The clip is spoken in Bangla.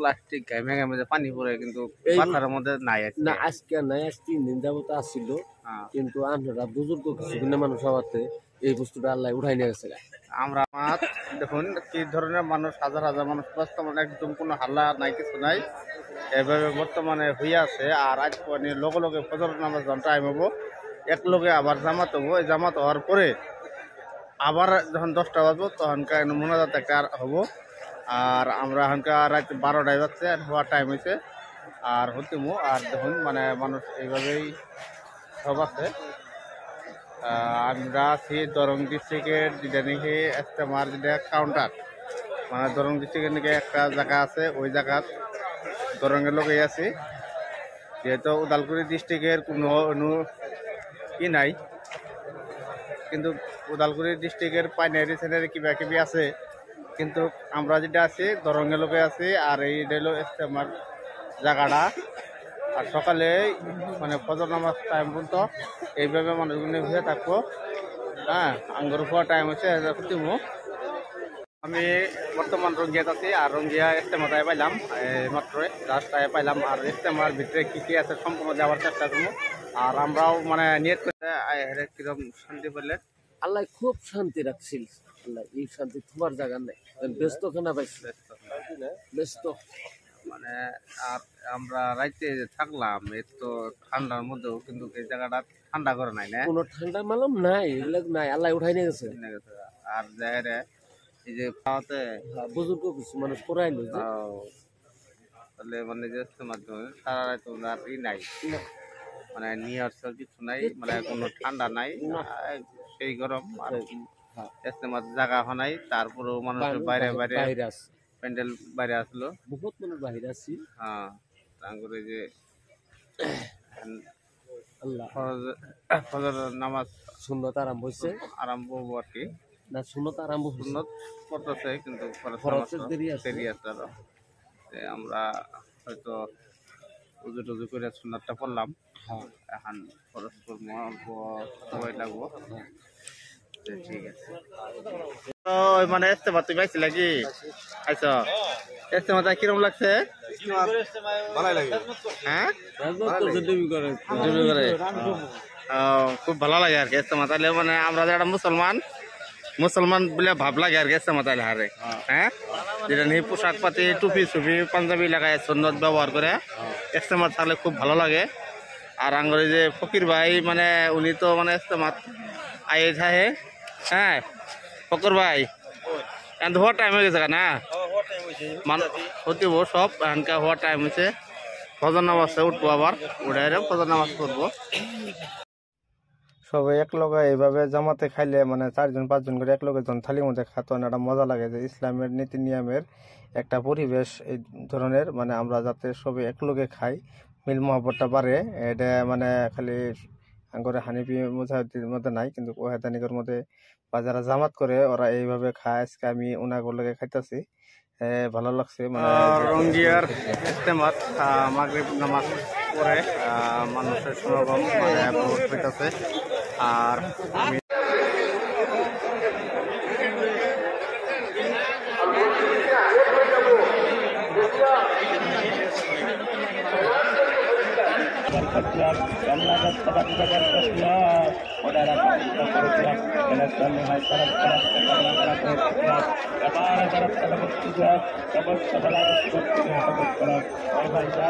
প্লাস্টিক ঘামে ঘামে পানি পড়ে কিন্তু পাথারের মধ্যে নাই আজকে। না আজকে নাই আজ তিন দিন যাবত আসছিল হ্যাঁ। কিন্তু আমরা বুজুর্গ কিছু মানুষ হওয়াতে এই বস্তুটা আল্লাহ উঠাই নিয়ে গেছে আমরা আমার দেখুন কি ধরনের মানুষ হাজার হাজার মানুষ বর্তমানে একদম কোনো হাল্লা নাই কিছু নাই। এভাবে বর্তমানে হয়ে আছে আর আজ লগে লগে ফজর নামাজ যখন টাইম হব এক লগে আবার জামাত হব। এই জামাত হওয়ার পরে আবার যখন দশটা বাজবো তখনকার মোনাজাত একটা হব। আর আমরা এখনকার রাত বারোটায় বাজছে আর হওয়ার টাইম হয়েছে। আর হতিমু আর দেখুন মানে মানুষ এইভাবেই সব আছে। আমরা আছি দরং ডিস্ট্রিক্টের যেটা নাকি একটা মার যেটা কাউন্টার মানে দরং ডিস্ট্রিক্টের নাকি একটা জায়গা আছে, ওই জায়গাত দরঙ্গের লোকেই আছি। যেহেতু উদালগুড়ি ডিস্ট্রিক্টের কোনো ই নাই, কিন্তু উদালগুড়ি ডিস্ট্রিক্টের পাইনারি সেনারি কিবা কিবি আছে। কিন্তু আমরা যেটা আছি, দরঙ্গের লোকে আছি, আর এই হলো ইস্তেমার জায়গাটা। আর সকালে মানে ফজর নামাজ টাইম পর্যন্ত এইভাবে মানুষগুলো হয়ে থাকব। হ্যাঁ আঙ্গুর খাওয়া টাইম হচ্ছে আমি বর্তমান রঙ্গিয়াত আছি, আর রঙ্গিয়া ইস্তেমাটায় পাইলাম, এই মাত্রই রাস্তায় পাইলাম। আর ইস্তেমার ভিতরে কি কি আছে সম্পূর্ণ যাওয়ার চেষ্টা করব। আর আমরাও মানে নিয়ত করে কীরকম শান্তি পেলে আল্লাহ খুব শান্তি রাখছিল। আল্লাহ এই শান্তি তোমার জায়গা নেই। ব্যস্ত খানা পাইছিল ব্যস্ত। মানে আর আমরা রাইতে থাকলাম এর তো ঠান্ডার মধ্যেও কিন্তু এই জায়গাটা ঠান্ডা করে নাই না? কোনো ঠান্ডা মালম নাই এগুলো নাই আল্লাহ উঠাই নিয়ে গেছে। আর জায়গায় এই যে খাওয়াতে হ্যাঁ, বুজুর্গ কিছু মানুষ আহ, তাহলে মানে যে মাধ্যমে সারা রাত ওনার ই নাই। মানে নিয়ে আসছে কিছু নাই মানে কোনো ঠান্ডা নাই সেই গরম আর হ্যাঁ, ইস্তেমার জায়গা নাই তারপরেও মানুষ বাইরে বাইরে প্যান্ডেল বাইরে আসলো। বহুত মানুষ বাইরে আছি হ্যাঁ তারপরে যে আল্লাহ। ফজর নামাজ সুন্নত আরম্ভ হয়েছে। আরম্ভ হব আর কি। না সুন্নত আরম্ভ সুন্নত করতেছে কিন্তু দেরি আছে। আরও। আমরা হয়তো উজু টুজু করে সুন্নতটা পড়লাম। হ্যাঁ। এখন খরচ করব সময় লাগবো। তো ওই মানে ইস্তেমা তুমি পাইছিলে কি? আইছ। ইস্তেমাটা কিরম লাগছে? হ্যাঁ? খুব ভালো লাগে আর কি ইস্তেমা তাহলে মানে আমরা যারা মুসলমান মুসলমান বলে ভাব লাগে আর কি ইস্তেমা তাহলে হারে। হ্যাঁ? যেটা নিয়ে পোশাক পাতি টুপি সুপি পাঞ্জাবি লাগায় সুন্নত ব্যবহার করে ইস্তেমা থাকলে খুব ভালো লাগে। আর আঙ্গরে যে ফকির ভাই মানে উনি তো মানে ইস্তেমা আয়ে থাকে হ্যাঁ ফকর ভাই। এখন হওয়ার টাইম হয়ে গেছে না মান হতিব সব এখানকার হওয়ার টাইম হয়েছে। ফজর নামাজে উঠবো আবার উঠে ফজর নামাজ পড়ব। সবাই এক লগে এইভাবে জামাতে খাইলে মানে চারজন পাঁচজন করে এক লগে যখন থালির মধ্যে খাতো না একটা মজা লাগে যে ইসলামের নীতি নিয়মের একটা পরিবেশ এই ধরনের মানে আমরা যাতে সবাই এক লগে খাই মিল মহব্বতটা বাড়ে এটা মানে খালি আঙ্গরে হানিফি মুজাহিদের মধ্যে নাই কিন্তু ওহেদানিকের মধ্যে বা যারা জামাত করে ওরা এইভাবে খায়। আজকে আমি ওনাগর লগে খাইতেছি ভালো লাগছে মানে রঙ্গিয়ার ইস্তেমাত মাগরিব নামাজ পরে মানুষের সমাগম মানে আর আমি berkerja karena tempat tempat kerja saudara kami berkerja dengan semuanya salam salam kepada para kerja kepada para kerja kepada para kerja kepada para kerja